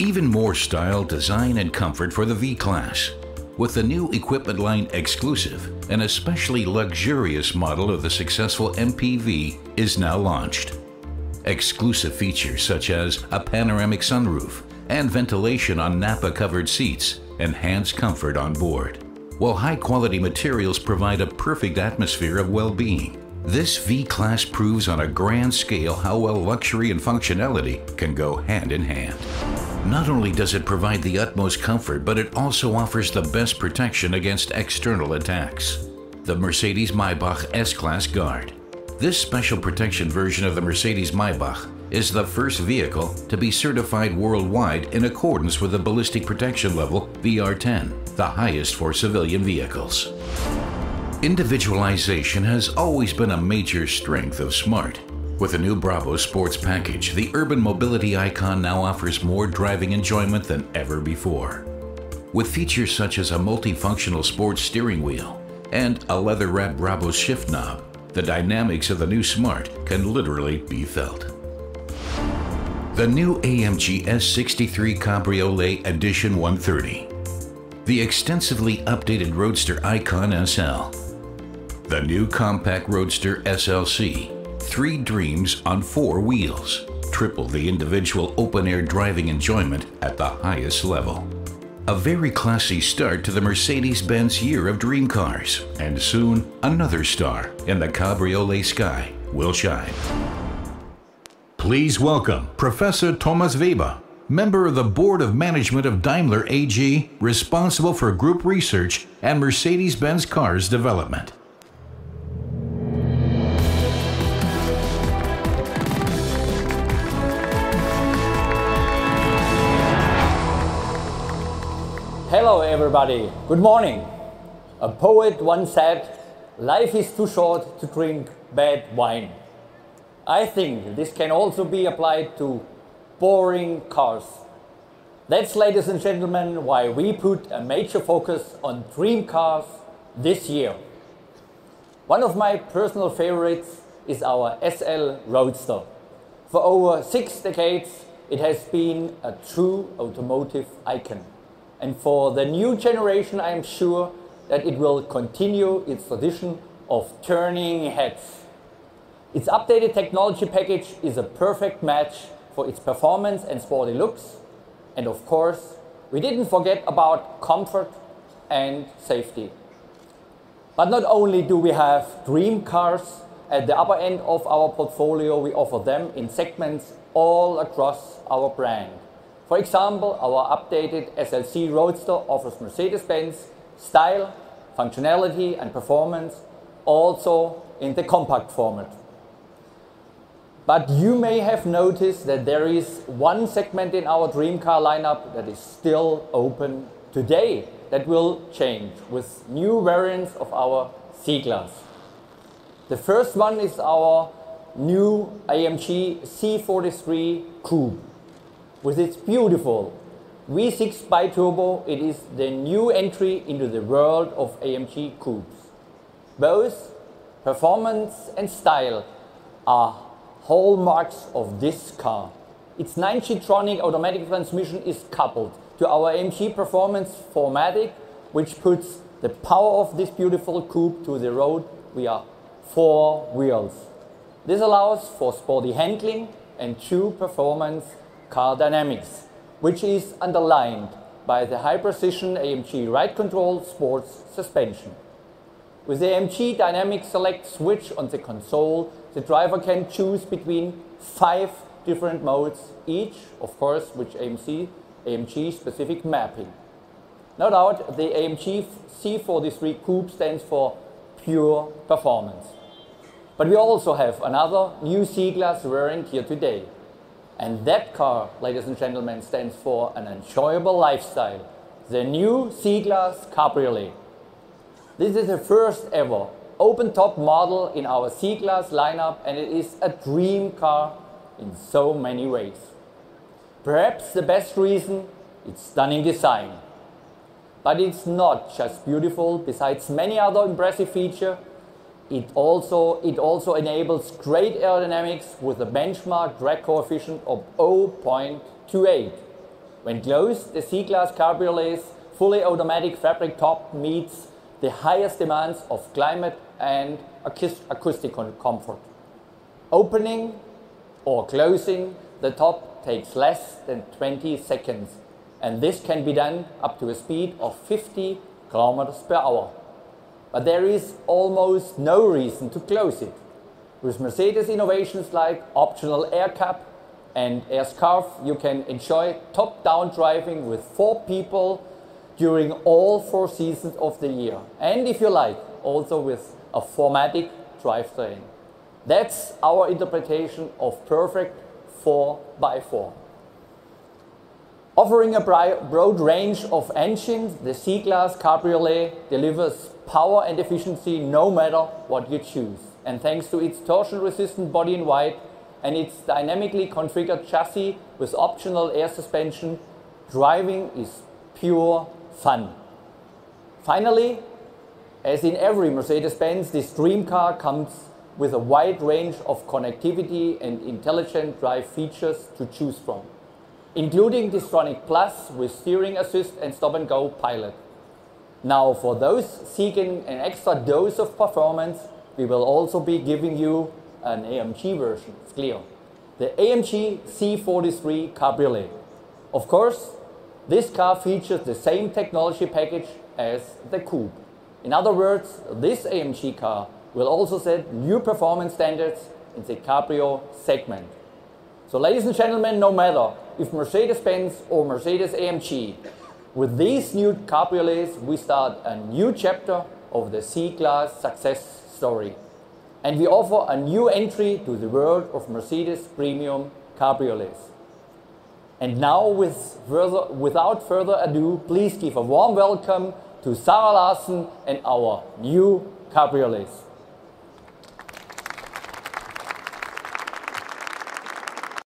Even more style, design, and comfort for the V-Class. With the new equipment line exclusive, an especially luxurious model of the successful MPV is now launched. Exclusive features such as a panoramic sunroof and ventilation on Nappa-covered seats enhance comfort on board, while high-quality materials provide a perfect atmosphere of well-being. This V-Class proves on a grand scale how well luxury and functionality can go hand in hand. Not only does it provide the utmost comfort, but it also offers the best protection against external attacks. The Mercedes-Maybach S-Class Guard. This special protection version of the Mercedes-Maybach is the first vehicle to be certified worldwide in accordance with the Ballistic Protection Level VR10, the highest for civilian vehicles. Individualization has always been a major strength of Smart. With the new Brabus Sports package, the urban mobility icon now offers more driving enjoyment than ever before. With features such as a multifunctional sports steering wheel and a leather-wrapped Brabus shift knob, the dynamics of the new Smart can literally be felt. The new AMG S63 Cabriolet Edition 130. The extensively updated Roadster Icon SL. The new compact Roadster SLC three dreams on four wheels. Triple the individual open-air driving enjoyment at the highest level. A very classy start to the Mercedes-Benz year of dream cars, and soon another star in the cabriolet sky will shine. Please welcome Professor Thomas Weber, member of the Board of Management of Daimler AG, responsible for group research and Mercedes-Benz cars development. Hello everybody, good morning. A poet once said, life is too short to drink bad wine. I think this can also be applied to boring cars. That's, ladies and gentlemen, why we put a major focus on dream cars this year. One of my personal favorites is our SL Roadster. For over six decades, it has been a true automotive icon. And for the new generation, I am sure that it will continue its tradition of turning heads. Its updated technology package is a perfect match for its performance and sporty looks. And of course, we didn't forget about comfort and safety. But not only do we have dream cars at the upper end of our portfolio, we offer them in segments all across our brand. For example, our updated SLC Roadster offers Mercedes-Benz style, functionality and performance also in the compact format. But you may have noticed that there is one segment in our dream car lineup that is still open today that will change with new variants of our C-Class. The first one is our new AMG C43 Coupe. With its beautiful V6 bi-turbo, it is the new entry into the world of AMG coupes. Both performance and style are hallmarks of this car. Its 9G-tronic automatic transmission is coupled to our AMG Performance 4MATIC, which puts the power of this beautiful coupe to the road via four wheels. This allows for sporty handling and true performance car dynamics, which is underlined by the high-precision AMG Ride Control Sports suspension. With the AMG Dynamic Select switch on the console, the driver can choose between five different modes, each, of course, with AMC, AMG specific mapping. No doubt, the AMG C43 Coupe stands for pure performance. But we also have another new C-Class variant here today. And that car, ladies and gentlemen, stands for an enjoyable lifestyle. The new C-Class Cabriolet. This is the first ever open-top model in our C-Class lineup and it is a dream car in so many ways. Perhaps the best reason, its stunning design. But it's not just beautiful, besides many other impressive features, it also, it also enables great aerodynamics with a benchmark drag coefficient of 0.28. When closed, the C-Class Cabriolet's fully automatic fabric top meets the highest demands of climate and acoustic comfort. Opening or closing the top takes less than 20 seconds and this can be done up to a speed of 50 kilometers per hour. But there is almost no reason to close it. With Mercedes innovations like optional air cap and air scarf, you can enjoy top-down driving with four people during all four seasons of the year. And if you like, also with a 4MATIC drivetrain. That's our interpretation of perfect 4x4. Offering a broad range of engines, the C-Class Cabriolet delivers power and efficiency no matter what you choose. And thanks to its torsion-resistant body in white and its dynamically configured chassis with optional air suspension, driving is pure fun. Finally, as in every Mercedes-Benz, this dream car comes with a wide range of connectivity and intelligent drive features to choose from, including Distronic Plus with steering assist and stop-and-go pilot. Now, for those seeking an extra dose of performance, we will also be giving you an AMG version, it's clear. The AMG C43 Cabriolet. Of course, this car features the same technology package as the Coupe. In other words, this AMG car will also set new performance standards in the Cabrio segment. So ladies and gentlemen, no matter if Mercedes-Benz or Mercedes-AMG, with these new cabriolets, we start a new chapter of the C-Class success story. And we offer a new entry to the world of Mercedes premium cabriolets. And now, with further, without further ado, please give a warm welcome to Sarah Larsen and our new cabriolets.